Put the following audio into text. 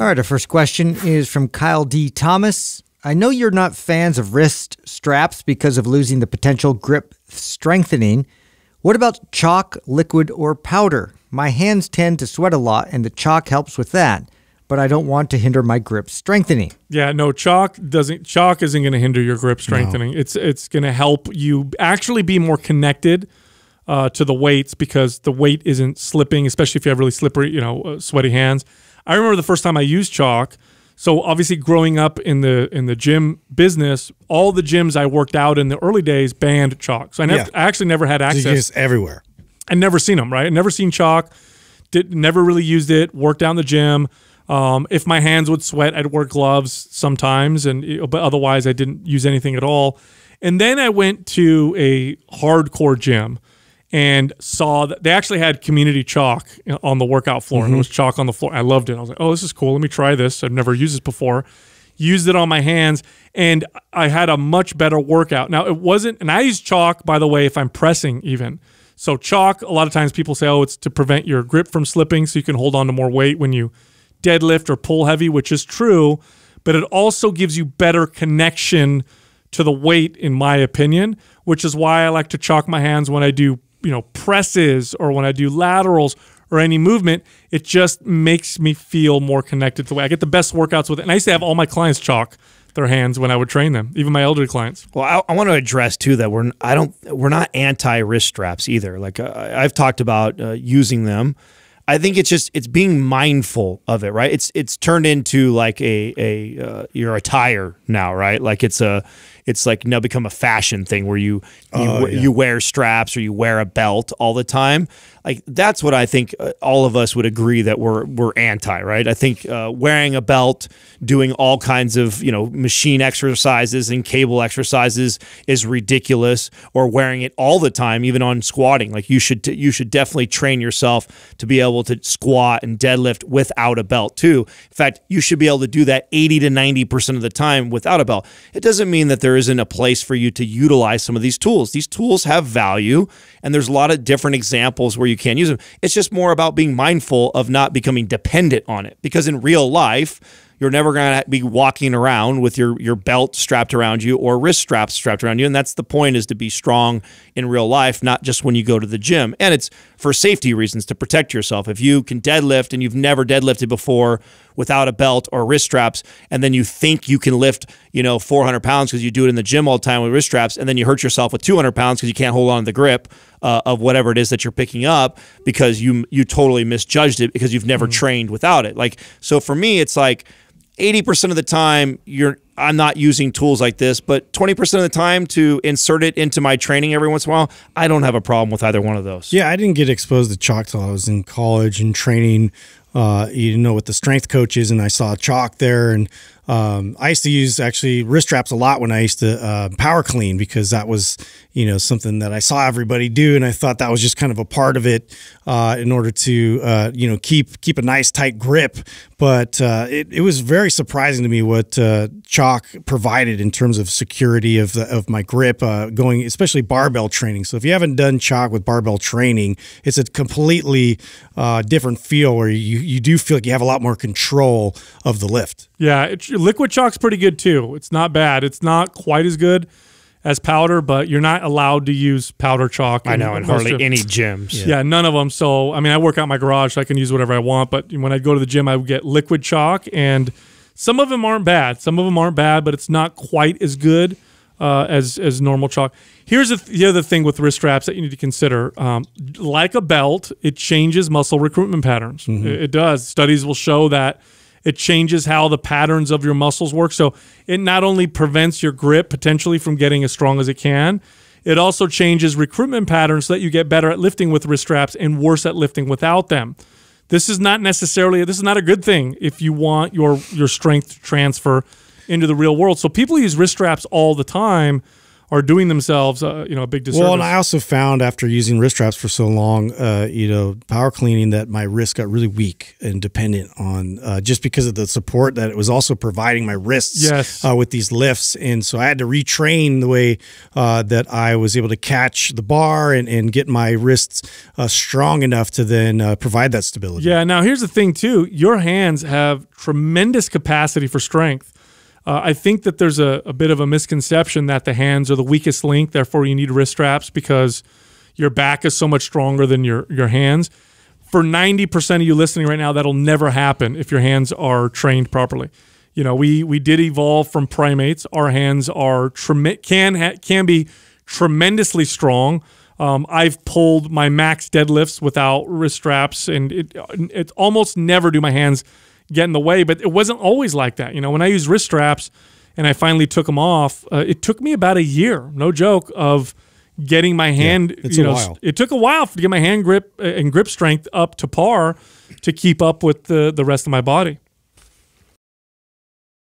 All right, our first question is from Kyle D. Thomas. I know you're not fans of wrist straps because of losing the potential grip strengthening. What about chalk, liquid, or powder? My hands tend to sweat a lot, and the chalk helps with that, but I don't want to hinder my grip strengthening. Yeah, no, chalk doesn't. Chalk isn't going to hinder your grip strengthening. No. It's it's going to help you actually be more connected uh, to the weights because the weight isn't slipping, especially if you have really slippery, you know, uh, sweaty hands. I remember the first time I used chalk. So obviously, growing up in the in the gym business, all the gyms I worked out in the early days banned chalk. So I, never, Yeah. I actually never had access. It's everywhere. I'd never seen them, right? I'd never seen chalk. Did never really used it. Worked down the gym. Um, if my hands would sweat, I'd wear gloves sometimes, and but otherwise I didn't use anything at all. And then I went to a hardcore gym and saw that they actually had community chalk on the workout floor, and it mm-hmm. was chalk on the floor. I loved it. I was like, "Oh, this is cool. Let me try this. I've never used this before." Used it on my hands, and I had a much better workout. Now it wasn't, and I use chalk by the way if I'm pressing even. So chalk, a lot of times people say, "Oh, it's to prevent your grip from slipping, so you can hold on to more weight when you deadlift or pull heavy," which is true. But it also gives you better connection to the weight, in my opinion, which is why I like to chalk my hands when I do, you know, presses or when I do laterals or any movement. It just makes me feel more connected to the way I get the best workouts with it. And I used to have all my clients chalk their hands when I would train them, even my elderly clients. Well, I, I want to address too that we're I don't we're not anti wrist straps either. Like uh, I've talked about uh, using them. I think it's just it's being mindful of it, right? It's it's turned into like a a uh, your attire now, right? Like it's a it's like now become a fashion thing where you you, Oh, yeah. you wear straps or you wear a belt all the time. Like that's what I think uh, all of us would agree that we're we're anti, right? I think uh, wearing a belt, doing all kinds of you know machine exercises and cable exercises is ridiculous. Or wearing it all the time, even on squatting, like you should you should definitely train yourself to be able to squat and deadlift without a belt too. In fact, you should be able to do that eighty to ninety percent of the time without a belt. It doesn't mean that there isn't a place for you to utilize some of these tools. These tools have value, and there's a lot of different examples where you can use them. It's just more about being mindful of not becoming dependent on it. Because in real life, you're never going to be walking around with your your belt strapped around you or wrist straps strapped around you and that's the point is to be strong in real life not just when you go to the gym and it's for safety reasons to protect yourself if you can deadlift and you've never deadlifted before without a belt or wrist straps and then you think you can lift you know 400 pounds because you do it in the gym all the time with wrist straps and then you hurt yourself with 200 pounds because you can't hold on to the grip uh, of whatever it is that you're picking up because you you totally misjudged it because you've never trained without it. Like so for me it's like 80% of the time you're I'm not using tools like this, but 20% of the time to insert it into my training every once in a while, I don't have a problem with either one of those. Yeah, I didn't get exposed to chalk till I was in college and training. Uh, you know, with the strength coaches, and I saw chalk there, and um, I used to use actually wrist straps a lot when I used to uh, power clean because that was you know something that I saw everybody do, and I thought that was just kind of a part of it uh, in order to uh, you know keep keep a nice tight grip. But uh, it, it was very surprising to me what uh, chalk provided in terms of security of the, of my grip uh, going, especially barbell training. So if you haven't done chalk with barbell training, it's a completely uh, different feel where you you do feel like you have a lot more control of the lift. Yeah, it, liquid chalk's pretty good too. It's not bad. It's not quite as good as powder, but you're not allowed to use powder chalk. I know, in hardly most any gyms. Yeah. none of them. So, I mean, I work out in my garage, so I can use whatever I want. But when I go to the gym, I would get liquid chalk, and some of them aren't bad. Some of them aren't bad, but it's not quite as good uh, as as normal chalk. Here's the, the other thing with wrist straps that you need to consider. Um, like a belt, it changes muscle recruitment patterns. It, it does. Studies will show that it changes how the patterns of your muscles work. So it not only prevents your grip potentially from getting as strong as it can, it also changes recruitment patterns so that you get better at lifting with wrist straps and worse at lifting without them. This is not necessarily this is not a good thing if you want your your strength to transfer into the real world. So people use wrist straps all the time are doing themselves, uh, you know, a big disservice. Well, and I also found after using wrist straps for so long, uh, you know, power cleaning that my wrist got really weak and dependent on uh, just because of the support that it was also providing my wrists Yes. uh, with these lifts. And so I had to retrain the way uh, that I was able to catch the bar and, and get my wrists uh, strong enough to then uh, provide that stability. Yeah. Now, here's the thing, too. Your hands have tremendous capacity for strength. Uh, I think that there's a, a bit of a misconception that the hands are the weakest link, therefore you need wrist straps because your back is so much stronger than your your hands. For 90% of you listening right now, that'll never happen if your hands are trained properly. You know, we we did evolve from primates. Our hands are can can be tremendously strong. Um, I've pulled my max deadlifts without wrist straps, and it it almost never do my hands get in the way. But it wasn't always like that. You know, when I used wrist straps and I finally took them off, uh, it took me about a year, no joke, of getting my hand. it's you a know, while. it took a while to get my hand grip uh, and grip strength up to par to keep up with the the rest of my body.